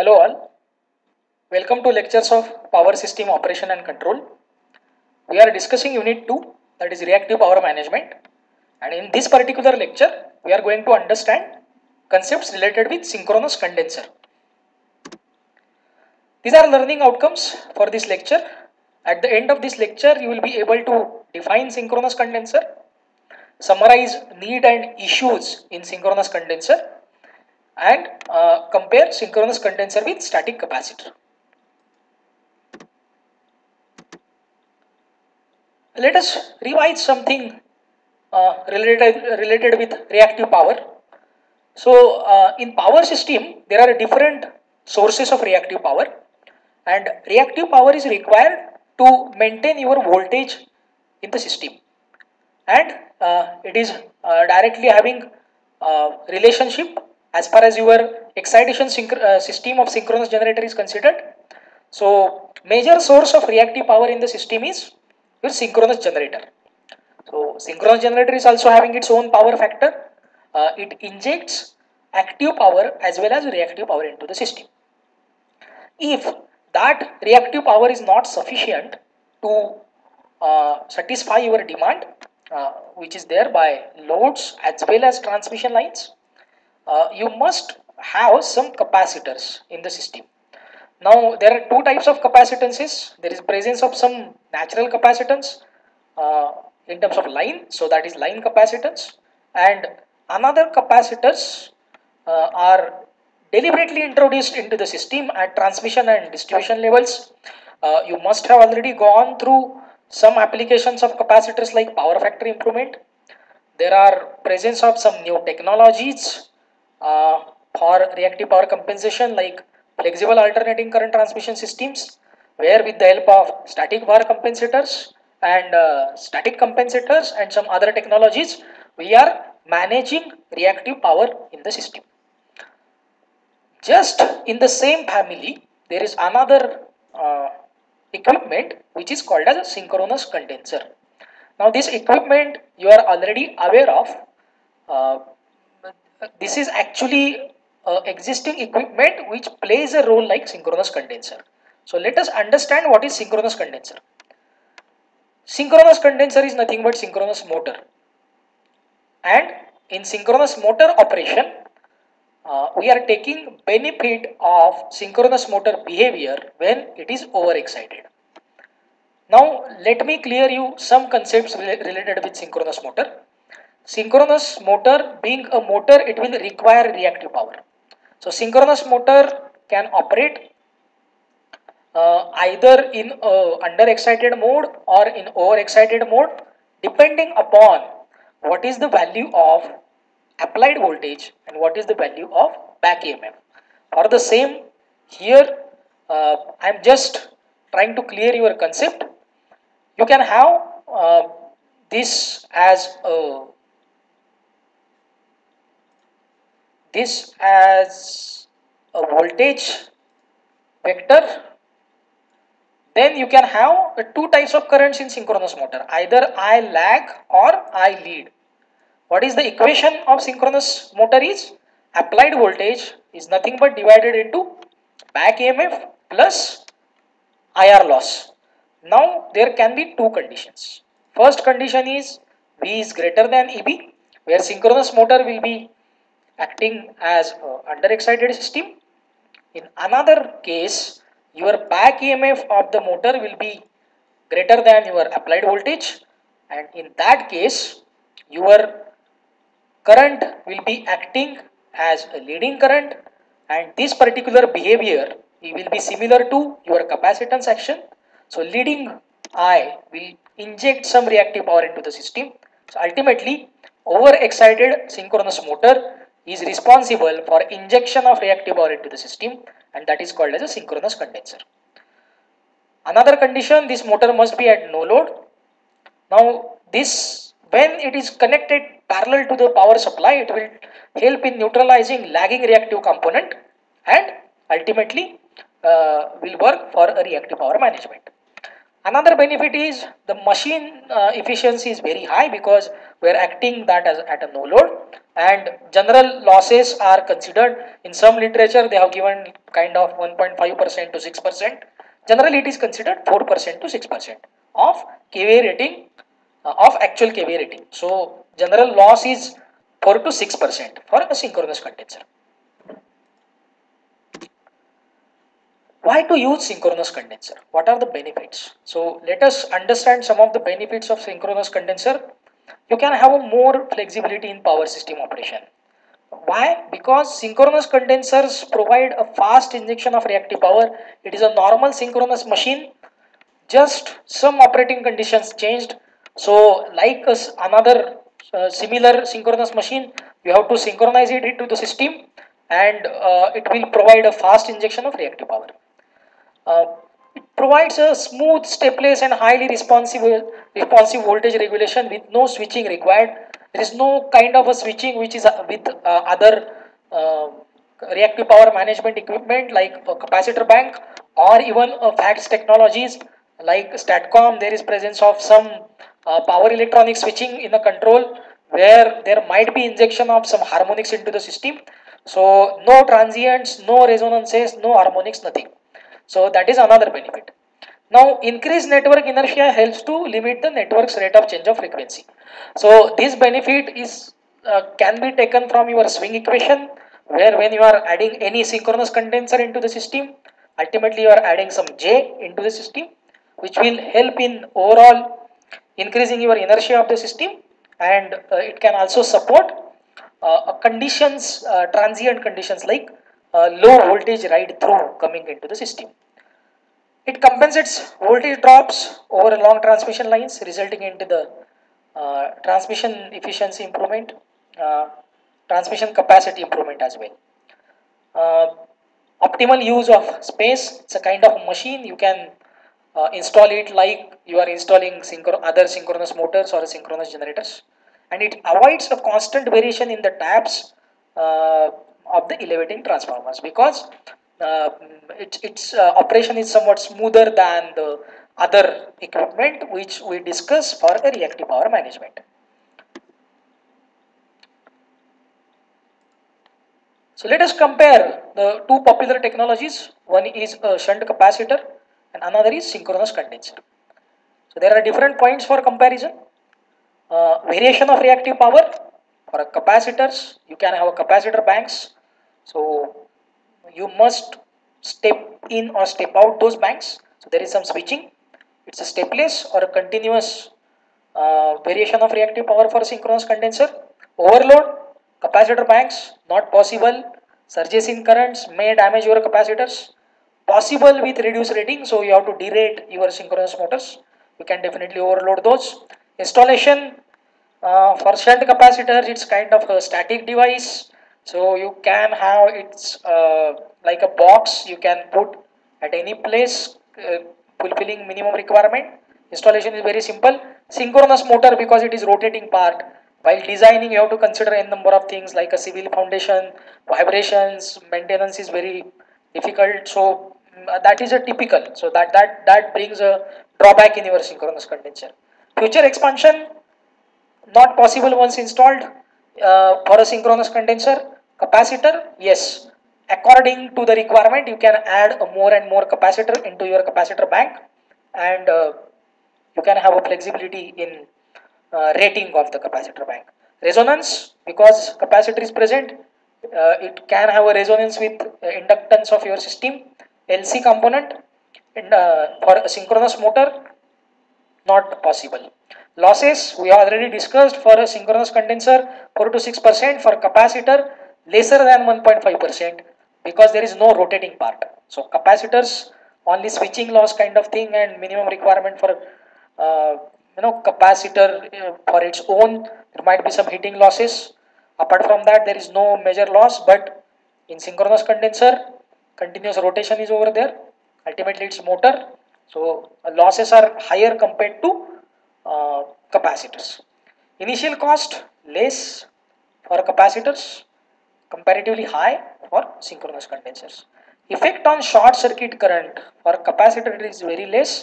Hello all. Welcome to lectures of power system operation and control. We are discussing unit 2 that is reactive power management and in this particular lecture we are going to understand concepts related with synchronous condenser. These are learning outcomes for this lecture. At the end of this lecture you will be able to define synchronous condenser, summarize need and issues in synchronous condenser and uh, compare synchronous condenser with static capacitor. Let us revise something uh, related, related with reactive power. So, uh, in power system, there are different sources of reactive power and reactive power is required to maintain your voltage in the system and uh, it is uh, directly having uh, relationship as far as your excitation uh, system of synchronous generator is considered. So major source of reactive power in the system is your synchronous generator. So synchronous generator is also having its own power factor. Uh, it injects active power as well as reactive power into the system. If that reactive power is not sufficient to uh, satisfy your demand, uh, which is there by loads as well as transmission lines, uh, you must have some capacitors in the system. Now there are two types of capacitances. There is presence of some natural capacitance uh, in terms of line, so that is line capacitance, and another capacitors uh, are deliberately introduced into the system at transmission and distribution levels. Uh, you must have already gone through some applications of capacitors like power factor improvement. There are presence of some new technologies uh, for reactive power compensation like flexible alternating current transmission systems where with the help of static power compensators and uh, static compensators and some other technologies we are managing reactive power in the system. Just in the same family there is another uh, equipment which is called as a synchronous condenser. Now this equipment you are already aware of uh, this is actually uh, existing equipment which plays a role like synchronous condenser. So let us understand what is synchronous condenser. Synchronous condenser is nothing but synchronous motor and in synchronous motor operation uh, we are taking benefit of synchronous motor behavior when it is overexcited. Now let me clear you some concepts related with synchronous motor. Synchronous motor being a motor it will require reactive power. So synchronous motor can operate uh, either in uh, under excited mode or in over excited mode depending upon what is the value of applied voltage and what is the value of back EMF. For the same here uh, I am just trying to clear your concept. You can have uh, this as a this as a voltage vector then you can have two types of currents in synchronous motor either I lag or I lead what is the equation of synchronous motor is applied voltage is nothing but divided into back EMF plus IR loss. Now there can be two conditions. First condition is V is greater than EB where synchronous motor will be acting as under excited system. In another case your back EMF of the motor will be greater than your applied voltage and in that case your current will be acting as a leading current and this particular behavior will be similar to your capacitance action. So leading I will inject some reactive power into the system. So ultimately overexcited synchronous motor is responsible for injection of reactive power into the system and that is called as a synchronous condenser. Another condition this motor must be at no load. Now this when it is connected parallel to the power supply, it will help in neutralizing lagging reactive component and ultimately uh, will work for a reactive power management. Another benefit is the machine uh, efficiency is very high because we are acting that as at a no load and general losses are considered in some literature they have given kind of 1.5% to 6%. Generally it is considered 4% to 6% of KVA rating uh, of actual KVA rating. So general loss is 4 to 6% for a synchronous condenser. Why to use synchronous condenser? What are the benefits? So let us understand some of the benefits of synchronous condenser. You can have a more flexibility in power system operation. Why? Because synchronous condensers provide a fast injection of reactive power. It is a normal synchronous machine. Just some operating conditions changed. So like another uh, similar synchronous machine, you have to synchronize it into the system and uh, it will provide a fast injection of reactive power. Uh, it provides a smooth, stepless and highly responsive, responsive voltage regulation with no switching required. There is no kind of a switching which is uh, with uh, other uh, reactive power management equipment like a capacitor bank or even a FACTS technologies like STATCOM. There is presence of some uh, power electronic switching in a control where there might be injection of some harmonics into the system. So no transients, no resonances, no harmonics, nothing. So that is another benefit. Now increased network inertia helps to limit the network's rate of change of frequency. So this benefit is uh, can be taken from your swing equation where when you are adding any synchronous condenser into the system ultimately you are adding some J into the system which will help in overall increasing your inertia of the system and uh, it can also support uh, conditions uh, transient conditions like uh, low voltage ride through coming into the system. It compensates voltage drops over long transmission lines resulting into the uh, transmission efficiency improvement, uh, transmission capacity improvement as well. Uh, optimal use of space, it's a kind of machine you can uh, install it like you are installing synchro other synchronous motors or synchronous generators and it avoids a constant variation in the taps uh, of the elevating transformers because uh, it, its uh, operation is somewhat smoother than the other equipment which we discuss for a reactive power management. So let us compare the two popular technologies. One is a shunt capacitor and another is synchronous condenser. So there are different points for comparison. Uh, variation of reactive power for capacitors, you can have a capacitor banks so you must step in or step out those banks. So there is some switching. It's a stepless or a continuous uh, variation of reactive power for synchronous condenser. Overload, capacitor banks, not possible. Surges in currents may damage your capacitors. Possible with reduced rating, so you have to derate your synchronous motors. You can definitely overload those. Installation uh, for shunt capacitors, it's kind of a static device so you can have it's uh, like a box you can put at any place uh, fulfilling minimum requirement. Installation is very simple. Synchronous motor because it is rotating part. While designing you have to consider a number of things like a civil foundation, vibrations, maintenance is very difficult. So mm, that is a typical. So that, that, that brings a drawback in your synchronous condenser. Future expansion not possible once installed uh, for a synchronous condenser Capacitor, yes. According to the requirement, you can add more and more capacitor into your capacitor bank and uh, you can have a flexibility in uh, rating of the capacitor bank. Resonance, because capacitor is present, uh, it can have a resonance with inductance of your system. LC component and, uh, for a synchronous motor, not possible. Losses, we already discussed for a synchronous condenser, 4 to 6%, for capacitor, lesser than 1.5% because there is no rotating part. So capacitors only switching loss kind of thing and minimum requirement for uh, you know capacitor uh, for its own there might be some heating losses. Apart from that there is no major loss but in synchronous condenser continuous rotation is over there. Ultimately it's motor. So uh, losses are higher compared to uh, capacitors. Initial cost less for capacitors comparatively high for synchronous condensers. Effect on short circuit current for capacitor is very less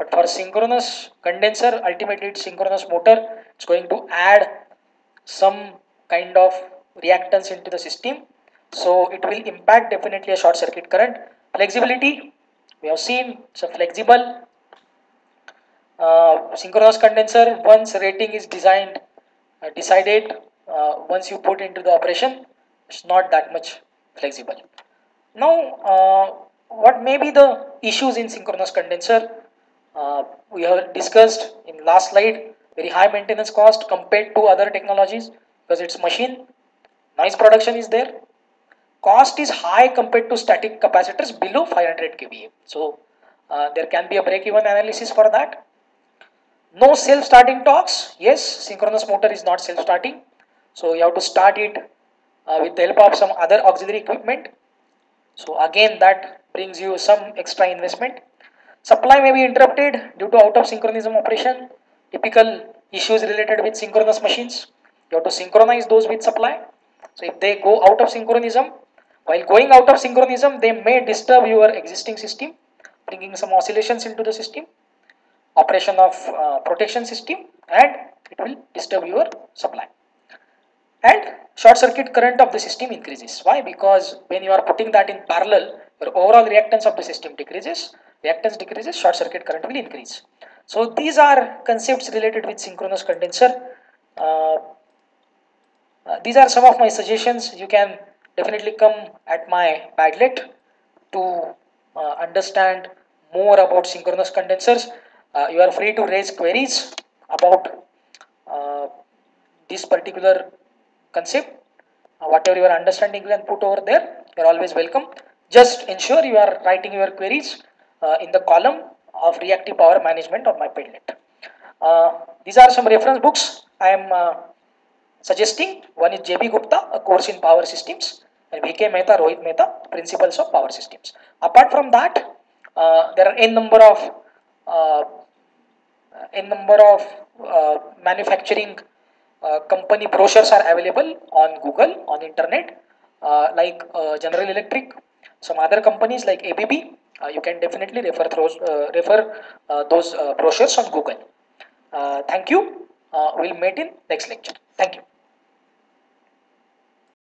But for synchronous condenser, ultimately it's synchronous motor. It's going to add some kind of reactance into the system. So it will impact definitely a short circuit current. Flexibility, we have seen it's a flexible uh, synchronous condenser once rating is designed uh, decided uh, once you put into the operation it's not that much flexible. Now uh, what may be the issues in synchronous condenser? Uh, we have discussed in last slide very high maintenance cost compared to other technologies because it's machine. Noise production is there. Cost is high compared to static capacitors below 500 kVA. So uh, there can be a break-even analysis for that. No self-starting torques. Yes, synchronous motor is not self-starting. So you have to start it uh, with the help of some other auxiliary equipment. So again that brings you some extra investment. Supply may be interrupted due to out of synchronism operation. Typical issues related with synchronous machines. You have to synchronize those with supply. So if they go out of synchronism, while going out of synchronism, they may disturb your existing system, bringing some oscillations into the system operation of uh, protection system and it will disturb your supply and short circuit current of the system increases. Why? Because when you are putting that in parallel your overall reactance of the system decreases reactance decreases short circuit current will increase. So these are concepts related with synchronous condenser. Uh, uh, these are some of my suggestions. You can definitely come at my padlet to uh, understand more about synchronous condensers. Uh, you are free to raise queries about uh, this particular concept uh, whatever your understanding you can put over there you are always welcome. Just ensure you are writing your queries uh, in the column of reactive power management of my uh, these are some reference books i am uh, suggesting. One is jb gupta a course in power systems and vk mehta rohit mehta principles of power systems. Apart from that there are n number of a number of uh, manufacturing uh, company brochures are available on Google, on internet, uh, like uh, General Electric, some other companies like ABB. Uh, you can definitely refer those, uh, refer those brochures on Google. thank you. we'll meet in next lecture. Thank you.